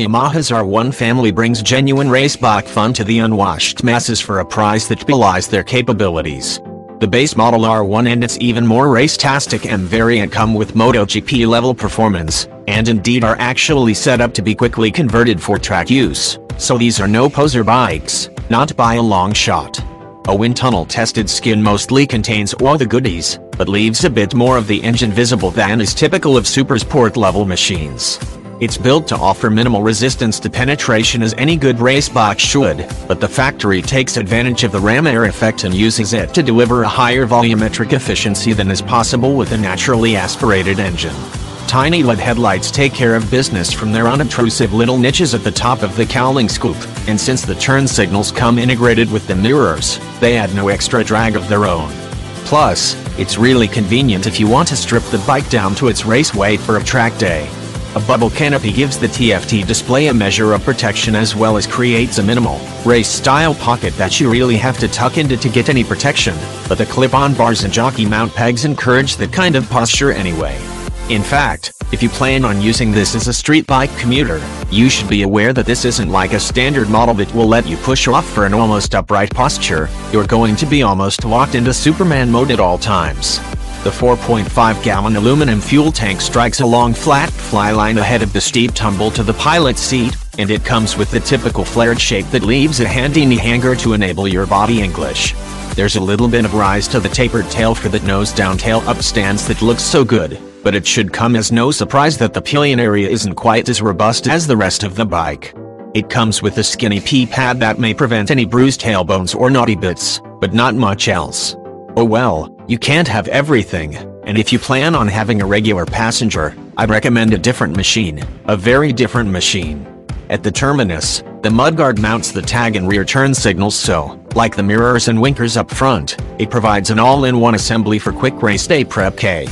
Yamaha's R1 family brings genuine race bike fun to the unwashed masses for a price that belies their capabilities. The base model R1 and its even more race-tastic M variant come with MotoGP level performance, and indeed are actually set up to be quickly converted for track use, so these are no poser bikes, not by a long shot. A wind tunnel tested skin mostly contains all the goodies, but leaves a bit more of the engine visible than is typical of Supersport level machines. It's built to offer minimal resistance to penetration as any good race bike should, but the factory takes advantage of the ram air effect and uses it to deliver a higher volumetric efficiency than is possible with a naturally aspirated engine. Tiny LED headlights take care of business from their unobtrusive little niches at the top of the cowling scoop, and since the turn signals come integrated with the mirrors, they add no extra drag of their own. Plus, it's really convenient if you want to strip the bike down to its race weight for a track day. A bubble canopy gives the TFT display a measure of protection as well as creates a minimal, race-style pocket that you really have to tuck into to get any protection, but the clip-on bars and jockey mount pegs encourage that kind of posture anyway. In fact, if you plan on using this as a street bike commuter, you should be aware that this isn't like a standard model that will let you push off for an almost upright posture, you're going to be almost locked into Superman mode at all times. The 4.5-gallon aluminum fuel tank strikes a long flat fly line ahead of the steep tumble to the pilot's seat, and it comes with the typical flared shape that leaves a handy knee hanger to enable your body English. There's a little bit of rise to the tapered tail for that nose down tail up stance that looks so good, but it should come as no surprise that the pillion area isn't quite as robust as the rest of the bike. It comes with a skinny P-pad that may prevent any bruised tailbones or naughty bits, but not much else. Oh well, you can't have everything, and if you plan on having a regular passenger, I'd recommend a different machine, a very different machine. At the terminus, the mudguard mounts the tag and rear turn signals so, like the mirrors and winkers up front, it provides an all-in-one assembly for quick race day prep K.